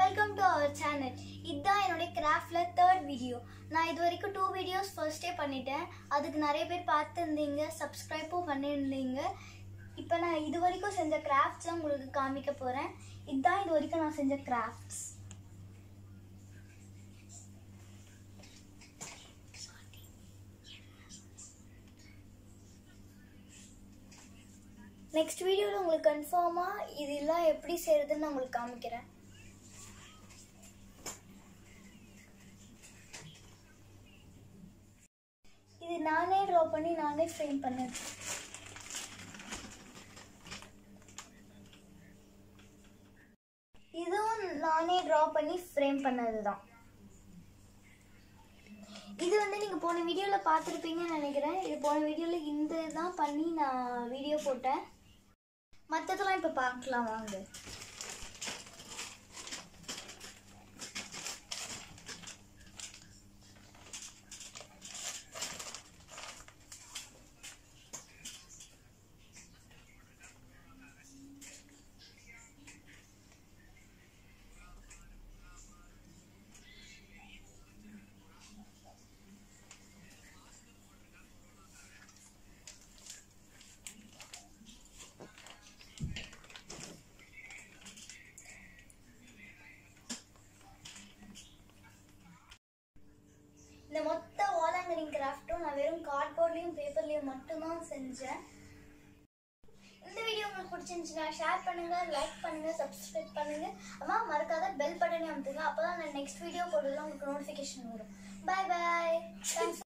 Welcome to our channel இதுதான் என்னுடைய கிராஃப்டில் third video நான் இது வரைக்கும் டூ வீடியோஸ் ஃபர்ஸ்டே பண்ணிட்டேன். அதுக்கு நிறைய பேர் பார்த்துருந்தீங்க சப்ஸ்கிரைப்பும் பண்ணியிருந்தீங்க. இப்போ நான் இது வரைக்கும் செஞ்ச கிராஃப்ட்ஸ் உங்களுக்கு காமிக்க போகிறேன் இதுதான் இது வரைக்கும் நான் செஞ்ச கிராஃப்ட்ஸ் நெக்ஸ்ட் வீடியோவில் உங்களுக்கு கன்ஃபார்மாக இதெல்லாம் எப்படி செய்கிறதுன்னு நான் உங்களுக்கு காமிக்கிறேன் இது நானே ட்ரா பண்ணி நானே ஃப்ரேம் பண்ணேன். இதுவும் நானே ட்ரா பண்ணி ஃப்ரேம் பண்ணது தான் இது வந்து நீங்கள் போன வீடியோவில் பார்த்துருப்பீங்கன்னு நினைக்கிறேன். இது போன வீடியோவில் இந்த தான் பண்ணி நான் வீடியோ போட்டேன். மற்றதெல்லாம் இப்போ பார்க்கலாம் வாங்க. கிராஃப்ட்டும் நான் வெறும் கார்ட்போர்ட்லேயும் பேப்பர்லேயும் மட்டும்தான் செஞ்சேன். இந்த வீடியோ உங்களுக்கு பிடிச்சிருந்துச்சுன்னா ஷேர் பண்ணுங்க லைக் பண்ணுங்கள் சப்ஸ்கிரைப் பண்ணுங்க. அம்மா மறக்காத பெல் பட்டனே அமுத்துங்க. அப்பதான் நான் நெக்ஸ்ட் வீடியோ போடுறதுல உங்களுக்கு நோட்டிஃபிகேஷன் வரும். By bye thanks